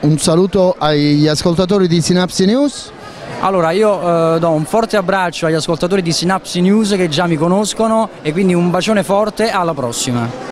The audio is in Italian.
Un saluto agli ascoltatori di Synapsi News. Allora io eh, do un forte abbraccio agli ascoltatori di Synapsi News che già mi conoscono e quindi un bacione forte, alla prossima.